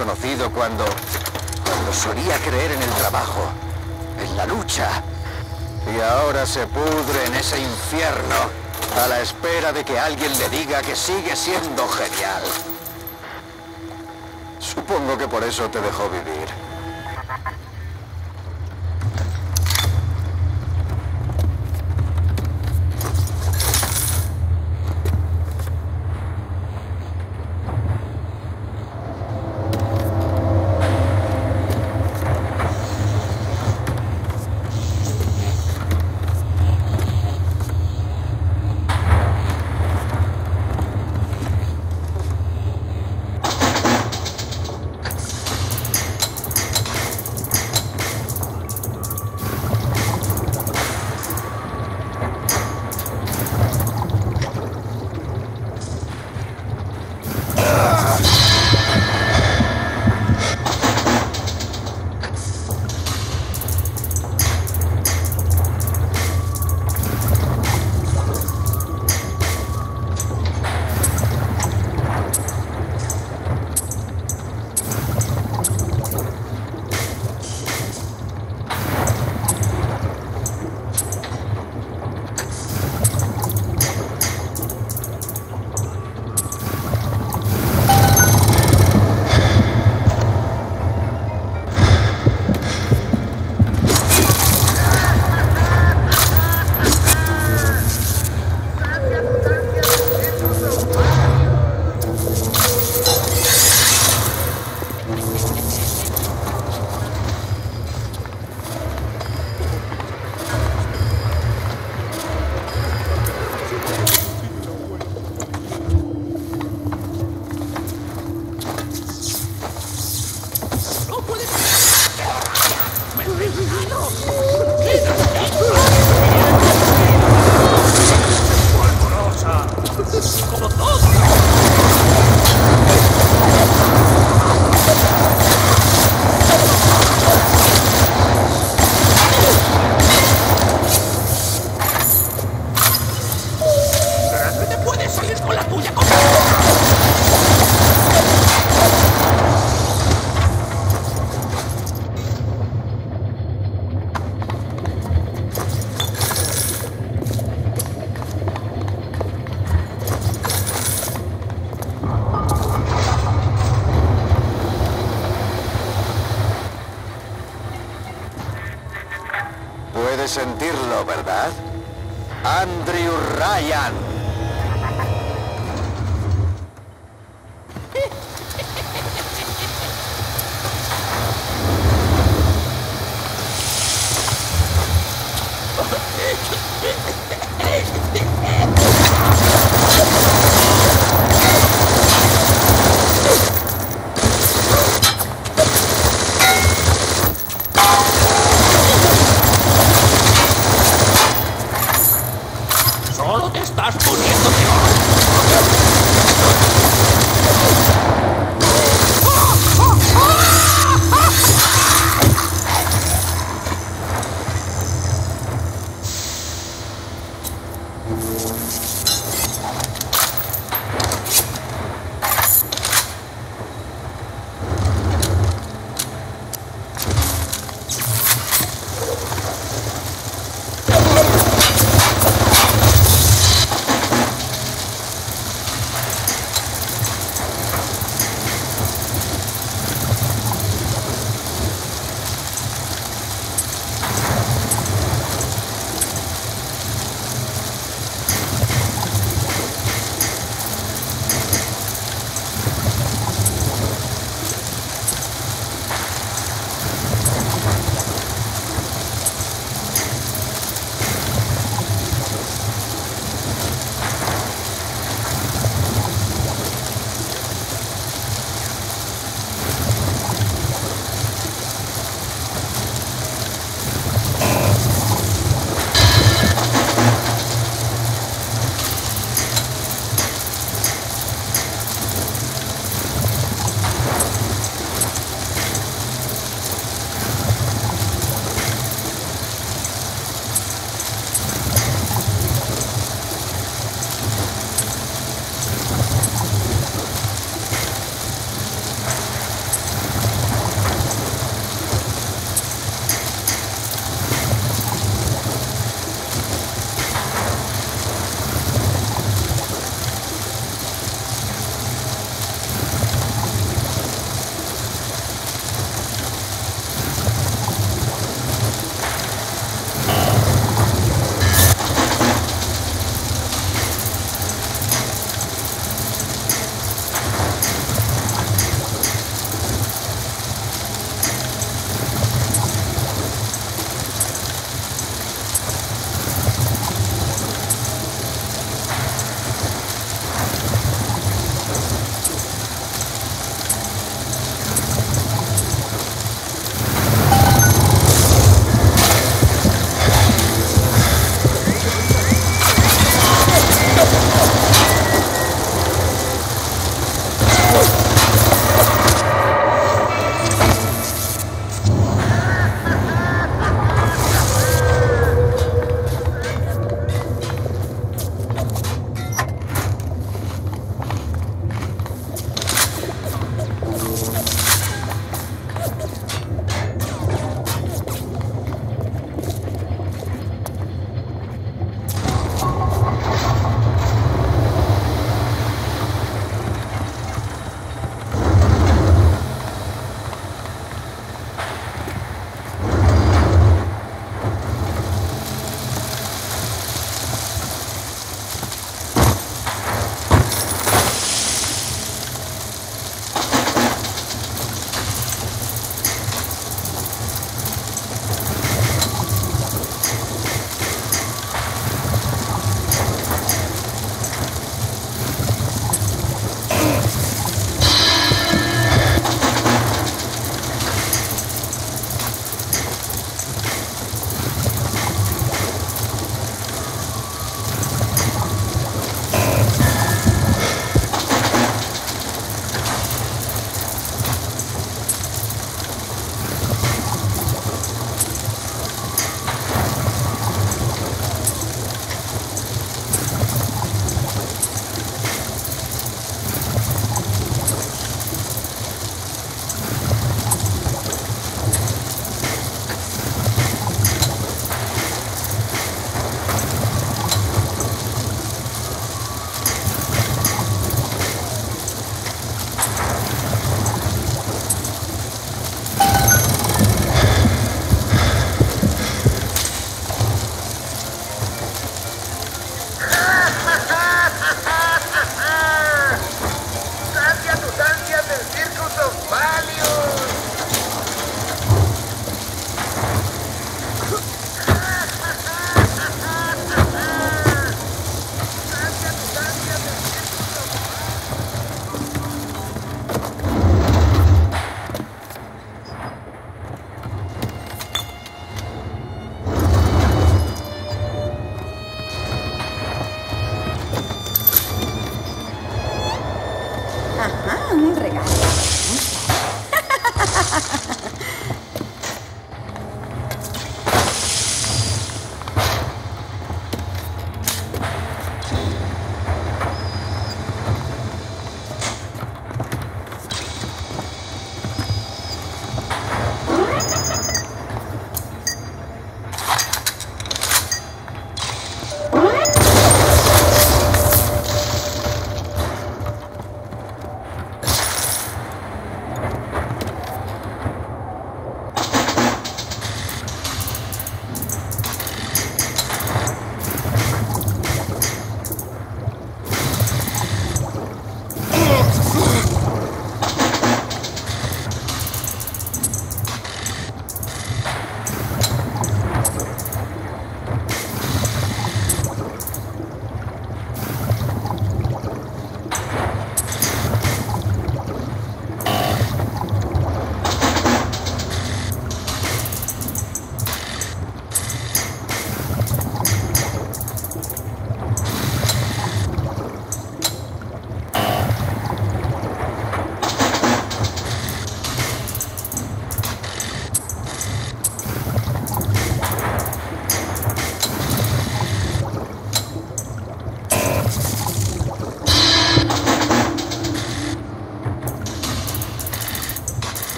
conocido cuando... cuando solía creer en el trabajo, en la lucha. Y ahora se pudre en ese infierno a la espera de que alguien le diga que sigue siendo genial. Supongo que por eso te dejó vivir.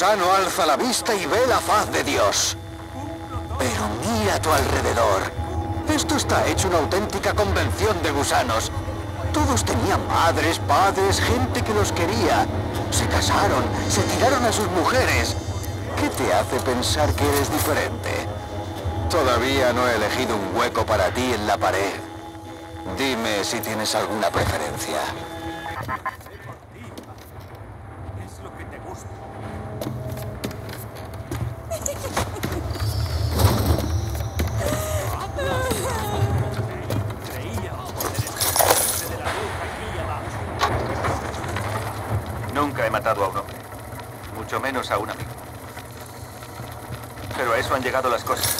Gusano alza la vista y ve la faz de Dios. Pero mira a tu alrededor. Esto está hecho una auténtica convención de gusanos. Todos tenían madres, padres, gente que los quería. Se casaron, se tiraron a sus mujeres. ¿Qué te hace pensar que eres diferente? Todavía no he elegido un hueco para ti en la pared. Dime si tienes alguna preferencia. Es lo que te gusta. Creía poder escaparse de la luz aquí abajo. Nunca he a un hombre, mucho menos a un amigo. Pero a eso han llegado las cosas.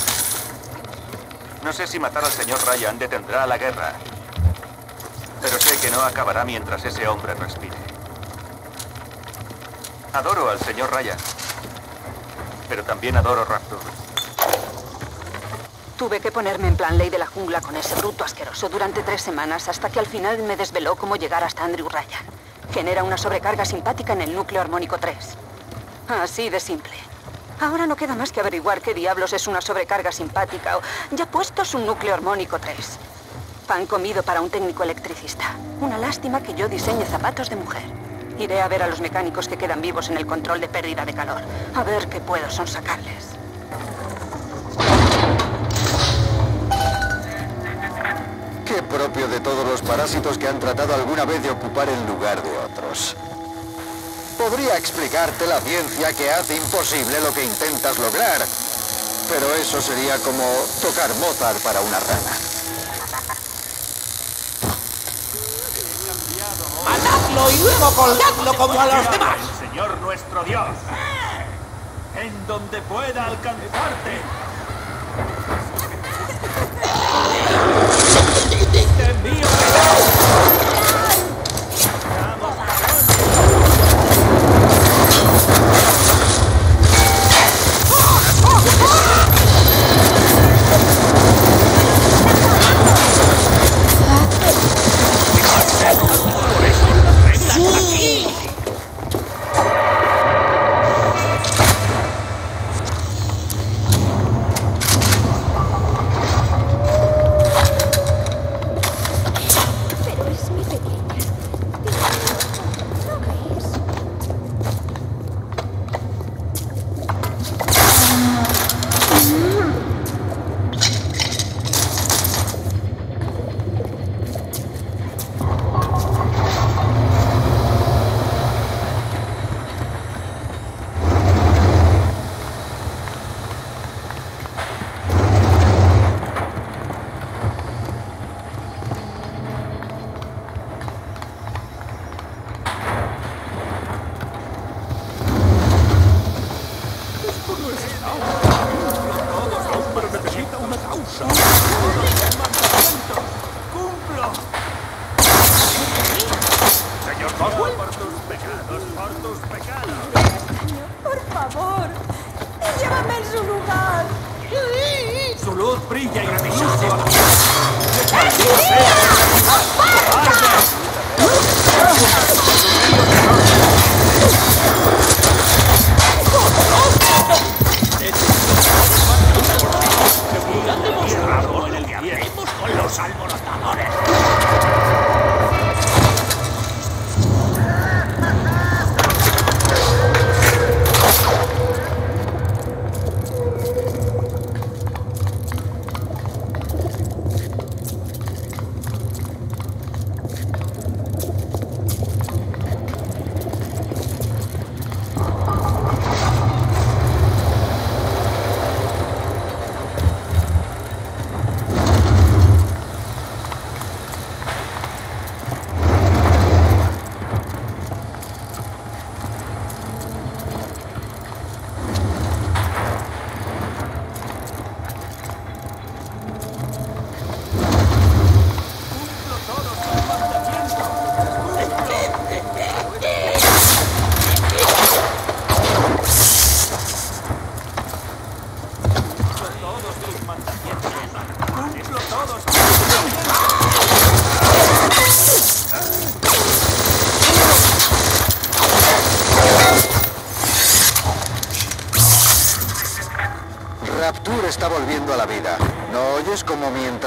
No sé si matar al señor Ryan detendrá la guerra, pero sé que no acabará mientras ese hombre respire. Adoro al señor Ryan, pero también adoro Raptor. Tuve que ponerme en plan ley de la jungla con ese bruto asqueroso durante tres semanas hasta que al final me desveló cómo llegar hasta Andrew Ryan. Genera una sobrecarga simpática en el núcleo armónico 3. Así de simple. Ahora no queda más que averiguar qué diablos es una sobrecarga simpática o, ya puestos, un núcleo armónico 3. Pan comido para un técnico electricista. Una lástima que yo diseñe zapatos de mujer. Iré a ver a los mecánicos que quedan vivos en el control de pérdida de calor. A ver qué puedo sonsacarles. Qué propio de todos los parásitos que han tratado alguna vez de ocupar el lugar de otros. Podría explicarte la ciencia que hace imposible lo que intentas lograr, pero eso sería como tocar Mozart para una rana. Matadlo y luego colgadlo como a los demás. El Señor nuestro Dios. En donde pueda alcanzarte. Te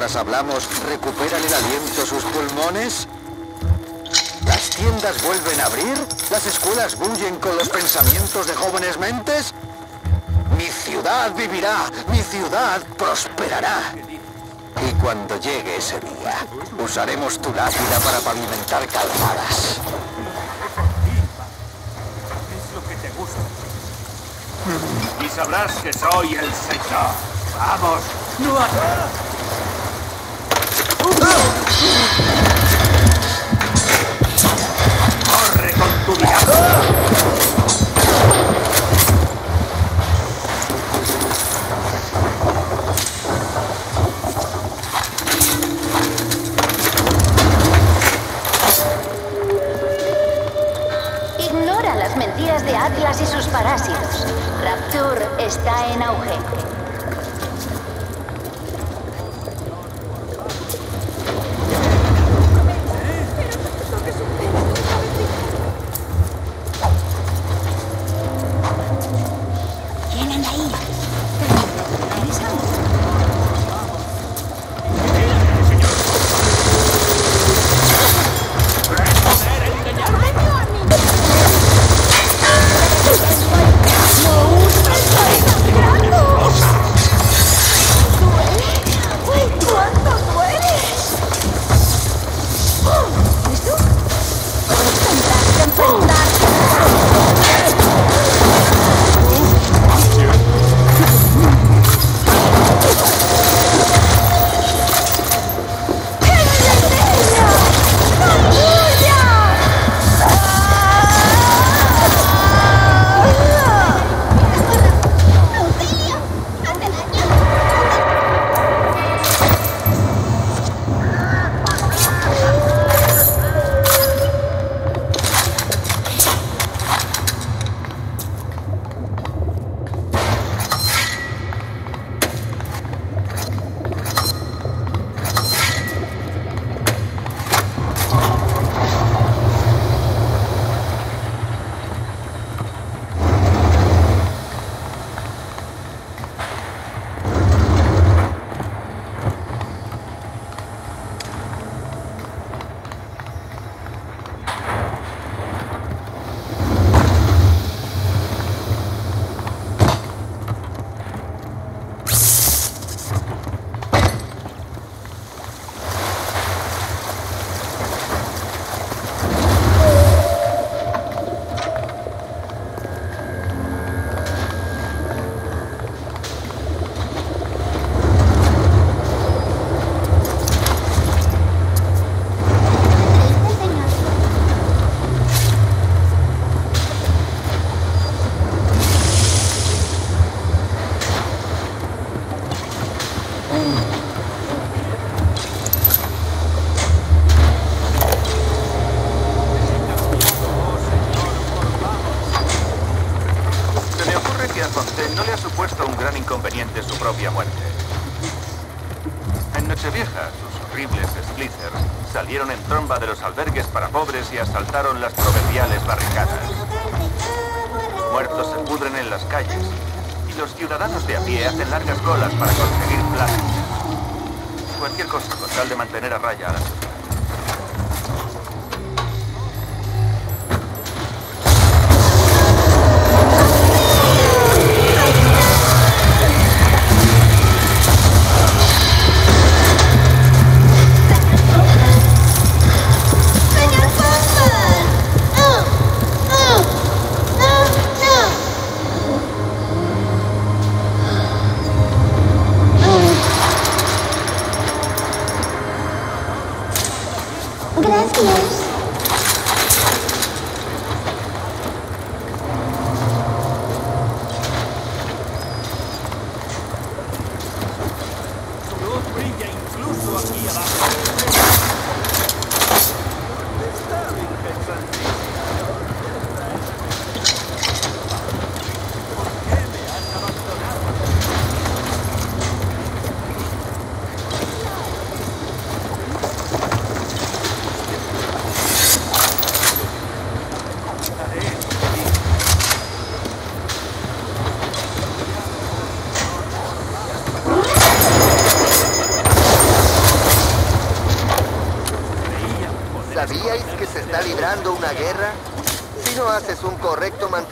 mientras hablamos recuperan el aliento sus pulmones? ¿Las tiendas vuelven a abrir? ¿Las escuelas bullen con los pensamientos de jóvenes mentes? Mi ciudad vivirá, mi ciudad prosperará. Y cuando llegue ese día, usaremos tu lápida para pavimentar calzadas. Es lo que te gusta. Y sabrás que soy el Señor. Vamos, no acá. Corre con tu vida. Ignora las mentiras de Atlas y sus parásitos. Rapture está en auge. Los albergues para pobres y asaltaron las proverbiales barricadas. Muertos se pudren en las calles y los ciudadanos de a pie hacen largas colas para conseguir plata. Cualquier cosa con tal de mantener a raya a la ciudad.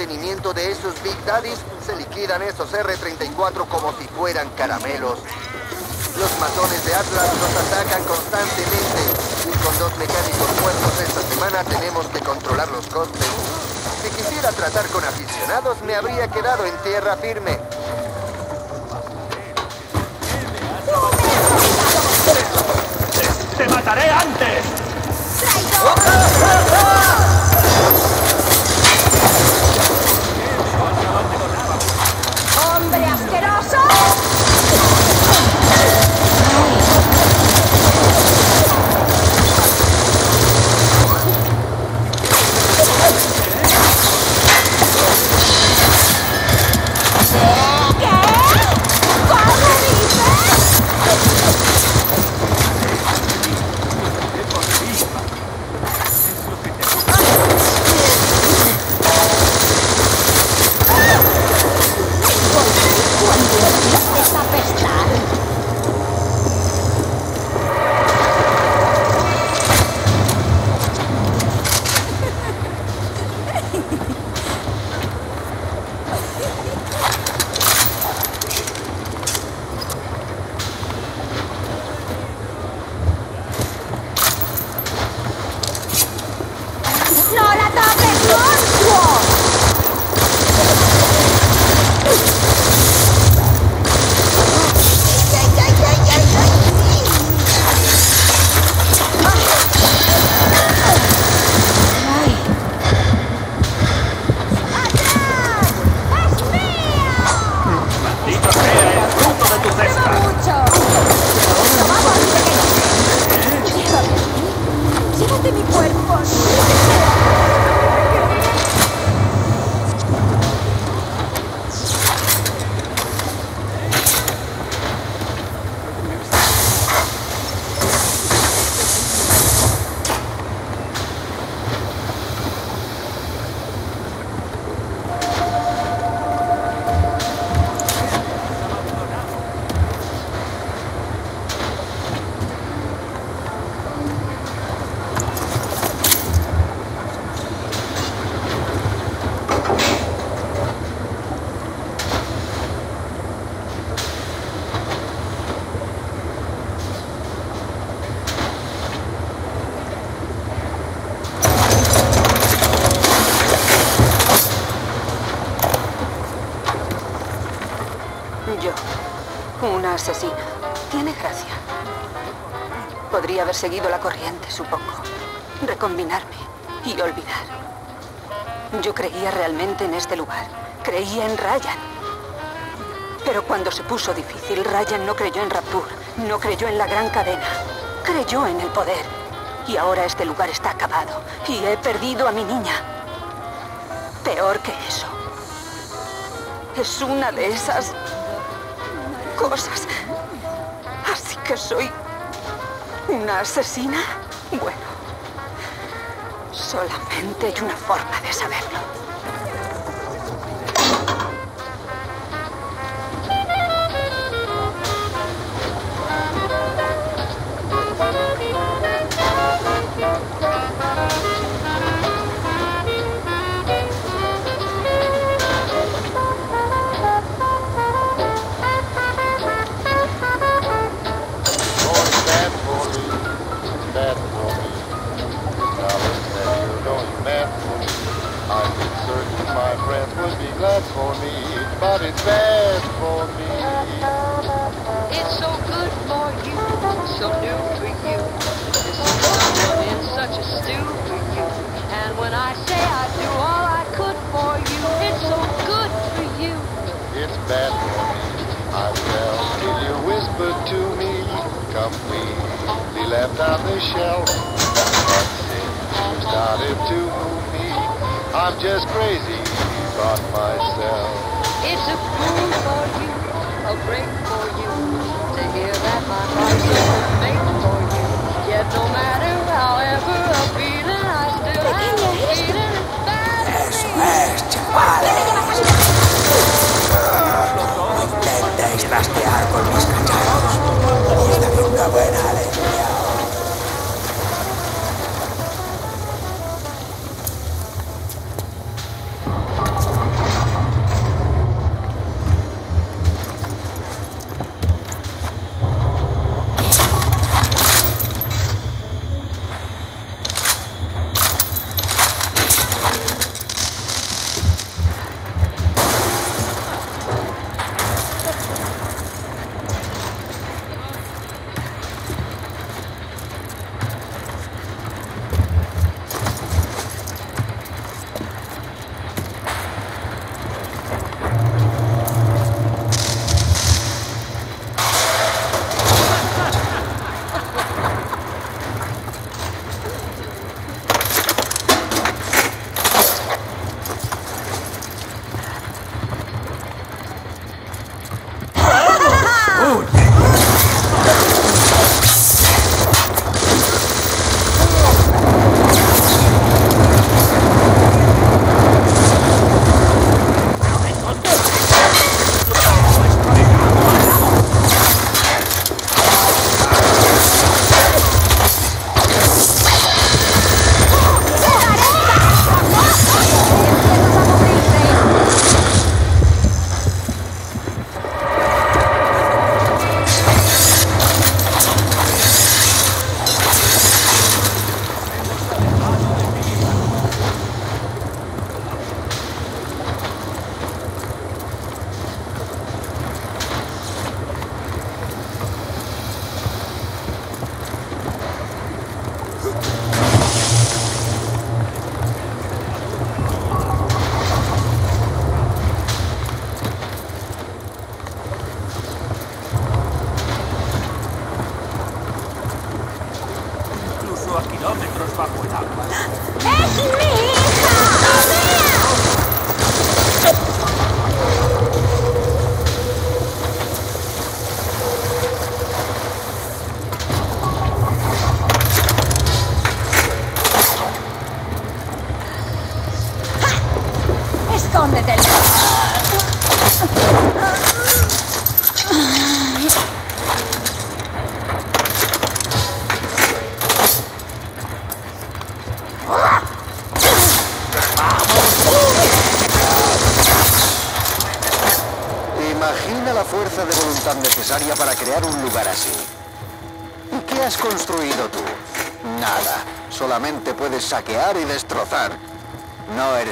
De esos Big Daddies, se liquidan esos R-34 como si fueran caramelos. Los matones de Atlas nos atacan constantemente y con dos mecánicos muertos esta semana tenemos que controlar los costes. Si quisiera tratar con aficionados, me habría quedado en tierra firme. Asesina. Tiene gracia. Podría haber seguido la corriente, supongo. Recombinarme y olvidar. Yo creía realmente en este lugar. Creía en Ryan. Pero cuando se puso difícil, Ryan no creyó en Rapture. No creyó en la gran cadena. Creyó en el poder. Y ahora este lugar está acabado. Y he perdido a mi niña. Peor que eso. Es una de esas cosas. Soy una asesina. Bueno, solamente hay una forma de saberlo.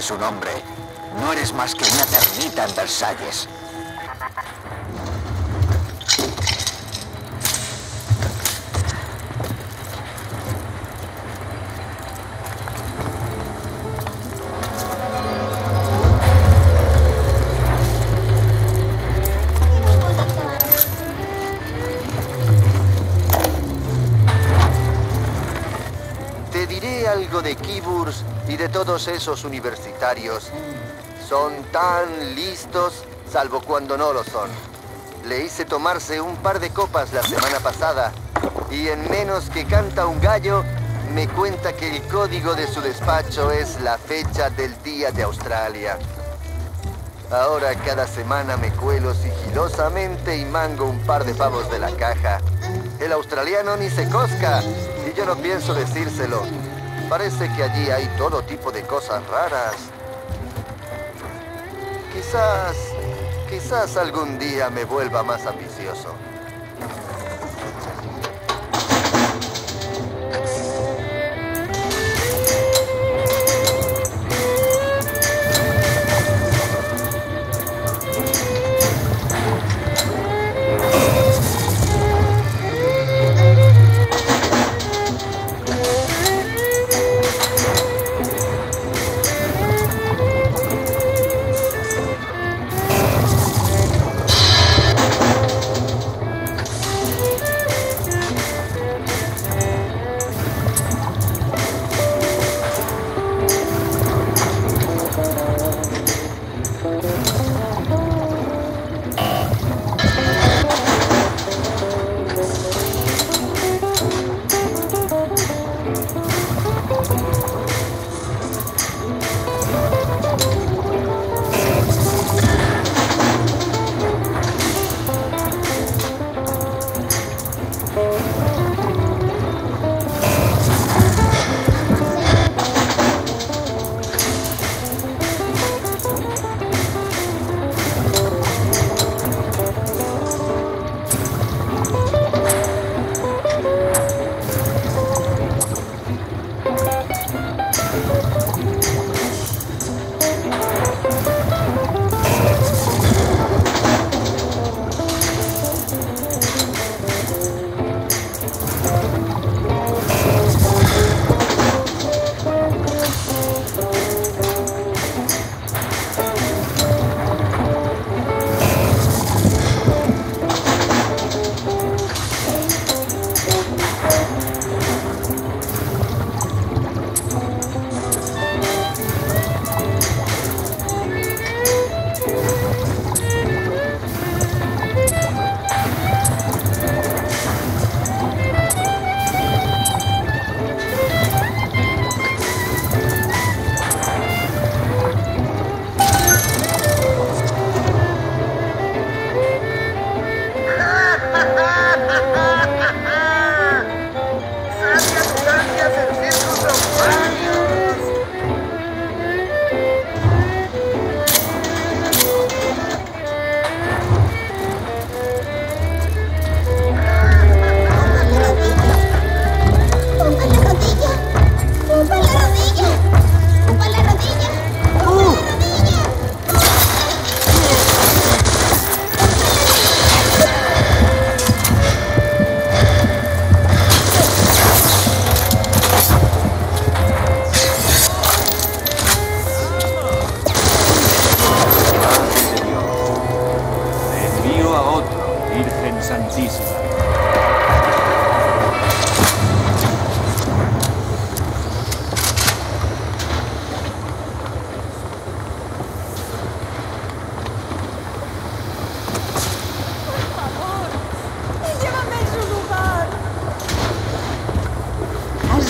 No eres un hombre. No eres más que una termita en Versalles. De todos esos universitarios. Son tan listos, salvo cuando no lo son. Le hice tomarse un par de copas la semana pasada y en menos que canta un gallo, me cuenta que el código de su despacho es la fecha del día de Australia. Ahora cada semana me cuelo sigilosamente y mango un par de pavos de la caja. El australiano ni se cosca y yo no pienso decírselo. Parece que allí hay todo tipo de cosas raras. Quizás, quizás algún día me vuelva más ambicioso.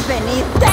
venir.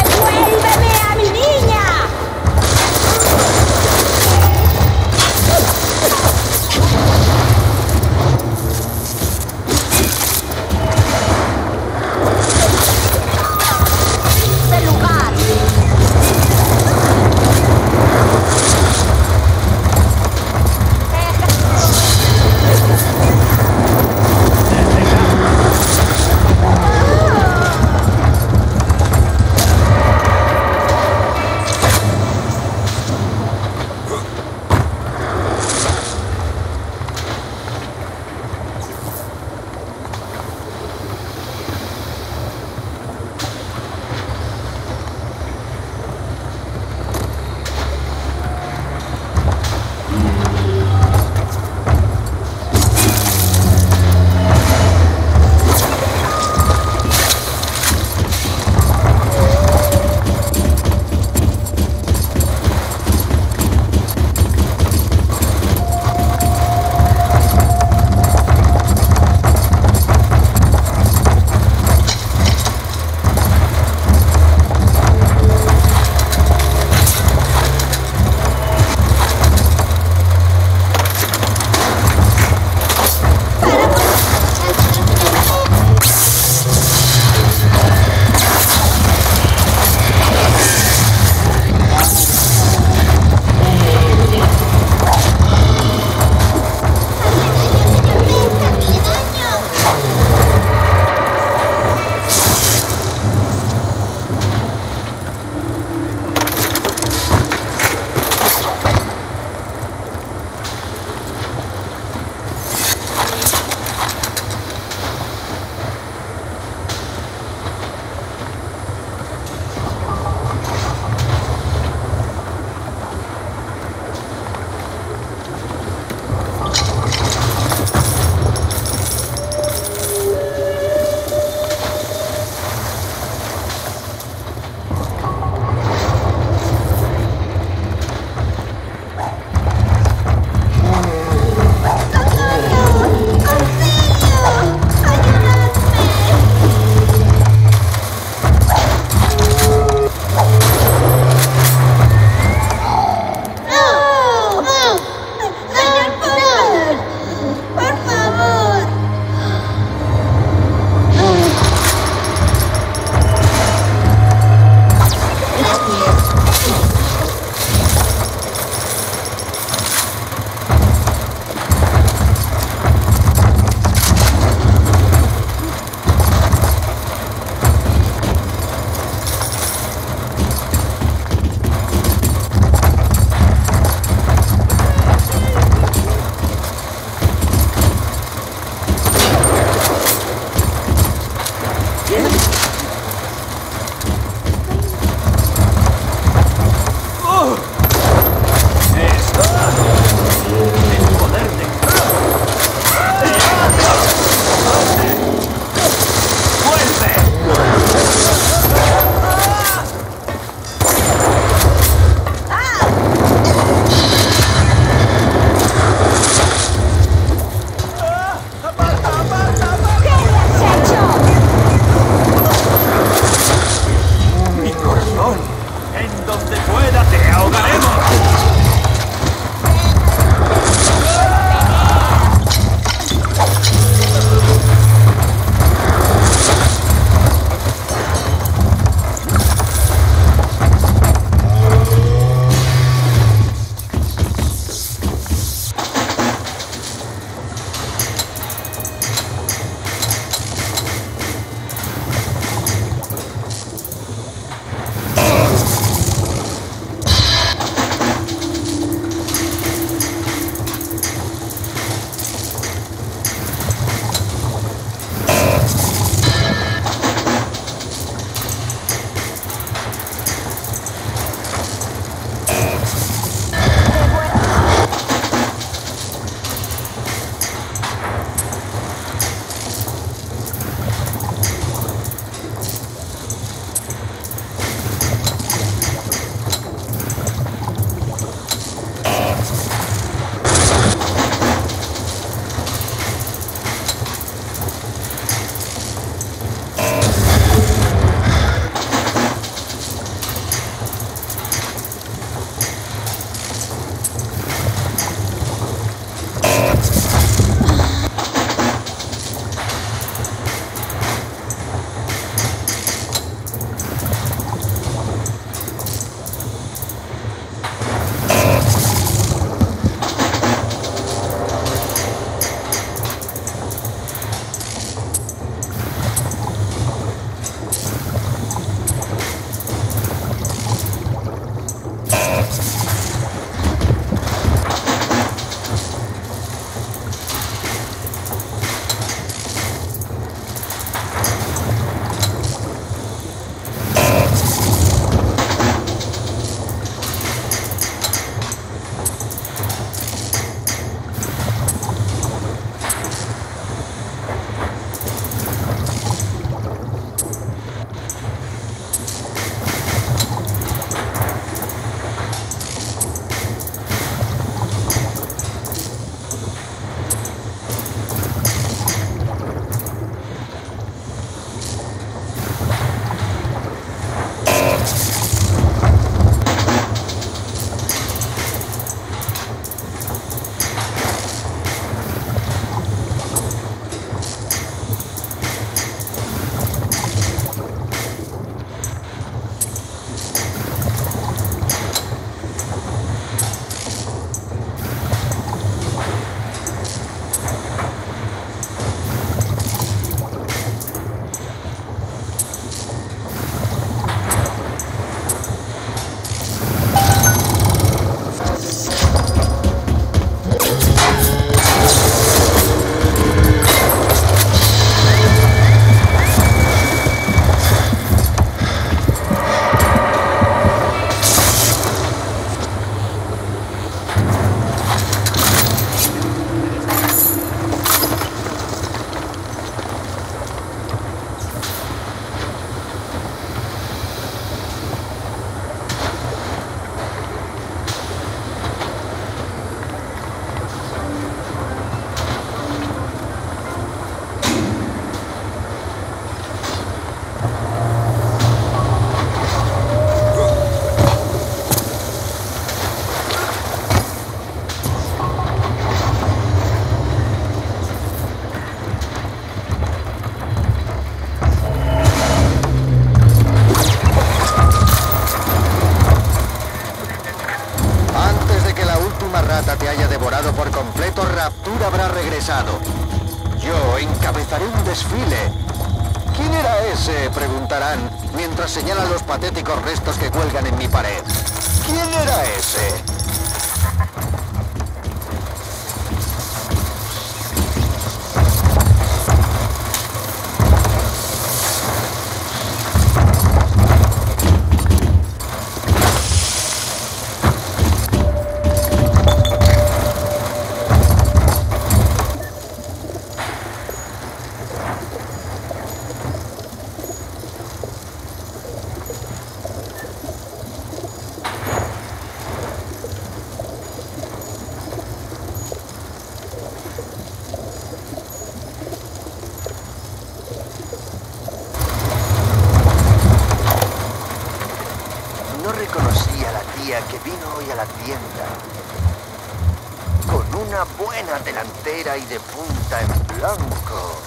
Y de punta en blanco.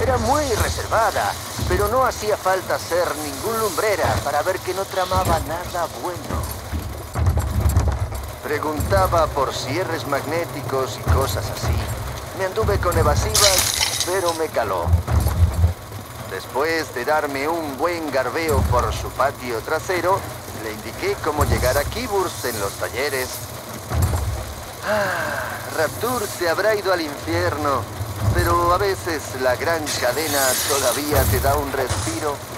Era muy reservada, pero no hacía falta ser ningún lumbrera para ver que no tramaba nada bueno. Preguntaba por cierres magnéticos y cosas así. Me anduve con evasivas, pero me caló. Después de darme un buen garbeo por su patio trasero, le indiqué cómo llegar a Kiburs en los talleres. Ah, Rapture se habrá ido al infierno, pero a veces la gran cadena todavía te da un respiro.